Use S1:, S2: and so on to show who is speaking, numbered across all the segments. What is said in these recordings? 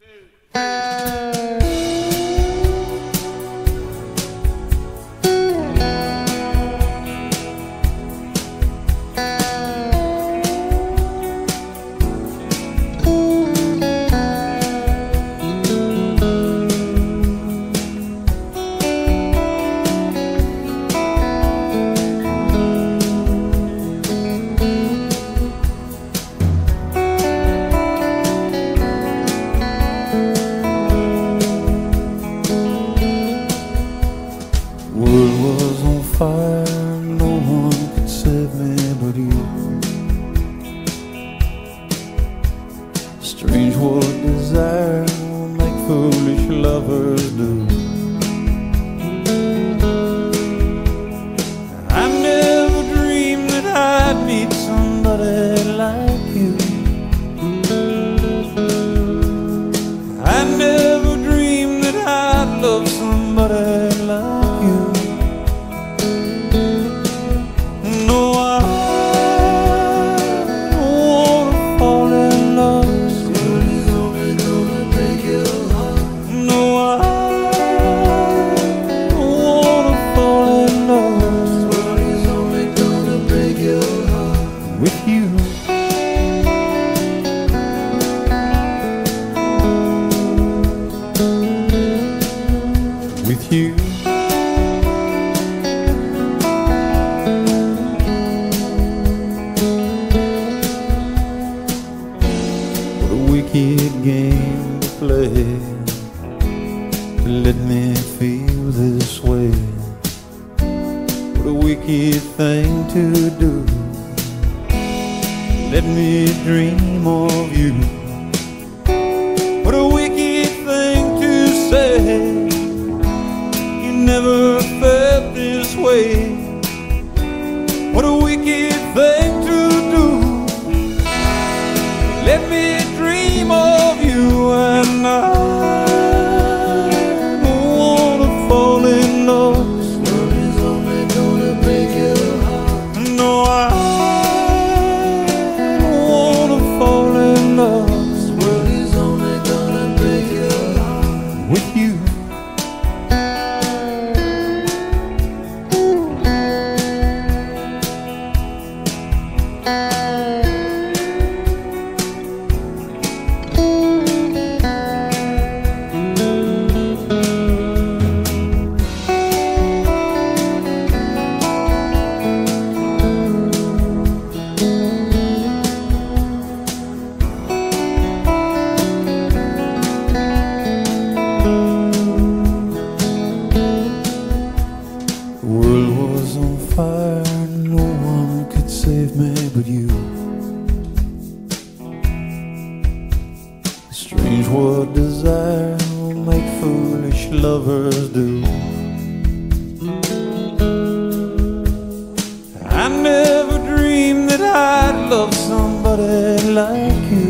S1: Two, Strange what desire will make foolish lovers do. Let me feel this way. What a wicked thing to do. Let me dream of you. What a wicked thing to say. You never felt this way. What a wicked thing to do. Let me dream of you and I with you. Save me but you. Strange what desire will make foolish lovers do. I never dreamed that I'd love somebody like you.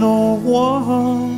S1: no one